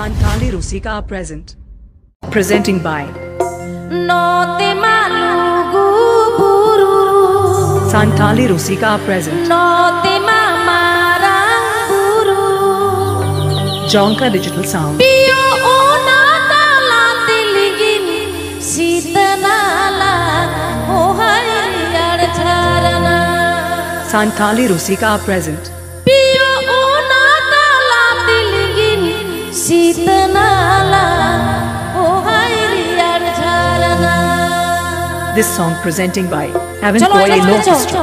Sankali Rusika present. Presenting by Santali Rusika present. Jonka Digital Sound. Santali Rusika present. This song presenting by Avin Koi Orchestra.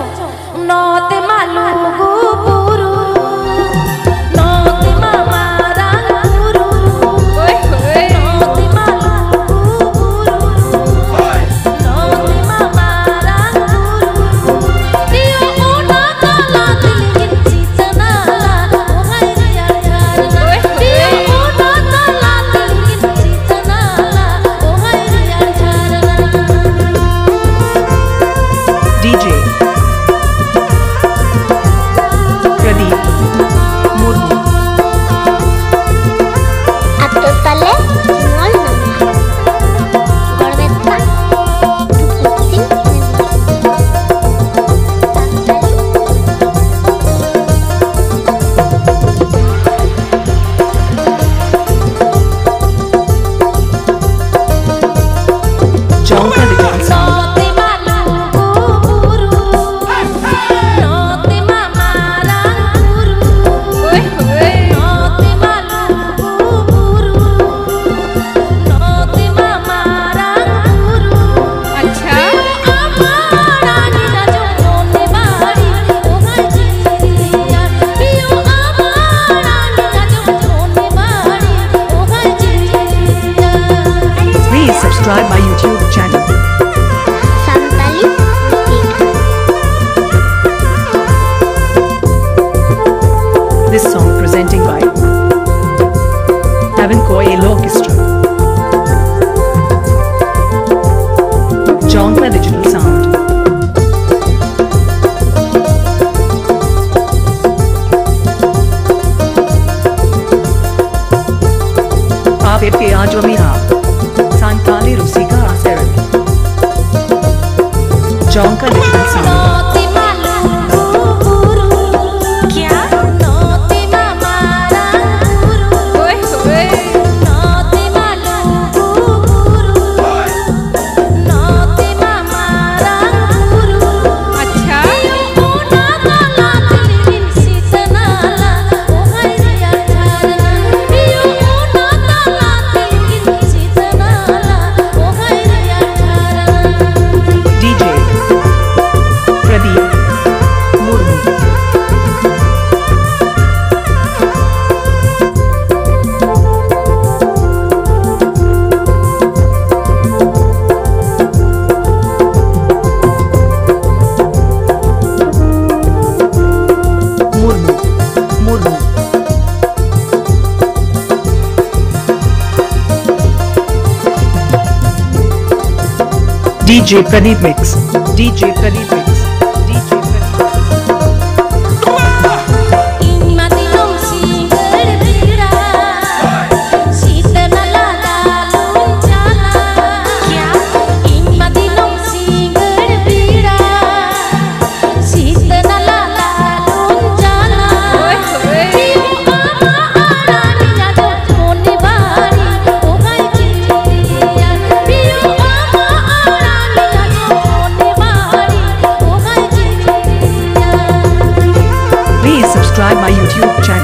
Orchestra Jonka digital sound Pepe Ajomiha, Santali Rusika Aseret, Jonka Digital Sound. DJ Pradeep Mix. DJ Pradeep Mix.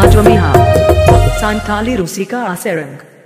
Rajwamiha. Santali Rusika Aserang.